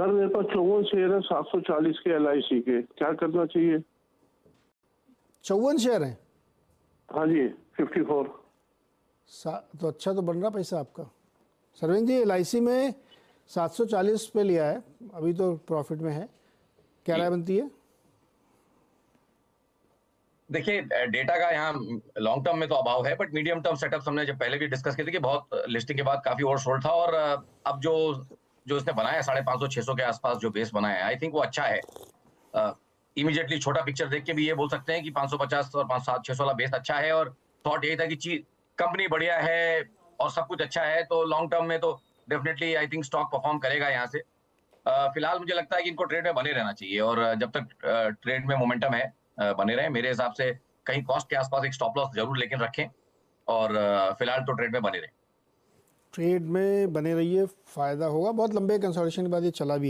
Sir मेरे पास चौवन share है सात सौ चालीस के एलआईसी के। क्या करना चाहिए? चौवन शेयर हैं? हाँ जी फिफ्टी फोर तो अच्छा तो बन रहा पैसा आपका। सरविंद जी एल में 740 पे लिया है अभी तो प्रॉफिट में है। क्या राय बनती है? देखिए डेटा का यहाँ लॉन्ग टर्म में तो अभाव है बट मीडियम टर्म सेटअप हमने जब पहले भी डिस्कस किए थे कि बहुत लिस्टिंग के बाद काफ़ी ओवर सोल्ड था और अब जो जो इसने बनाया साढ़े पाँच सौ छह सौ के आसपास जो बेस बनाया है आई थिंक वो अच्छा है। इमीडिएटली छोटा पिक्चर देख के भी ये बोल सकते हैं कि 550 और पाँच सात छह सौ वाला बेस अच्छा है और थॉट यही था कि चीज़ कंपनी बढ़िया है और सब कुछ अच्छा है तो लॉन्ग टर्म में तो definitely I think stock perform करेगा यहाँ से। अ, फ़िलहाल मुझे लगता है कि इनको ट्रेड में बने रहना चाहिए और जब तक ट्रेड में मोमेंटम है बने रहे। मेरे हिसाब से कहीं कॉस्ट के आसपास एक स्टॉप लॉस ज़रूर लेकिन रखें और फ़िलहाल तो ट्रेड में बने रहें। ट्रेड में बने रहिए फ़ायदा होगा। बहुत लंबे कंसल्टेशन के बाद ये चला भी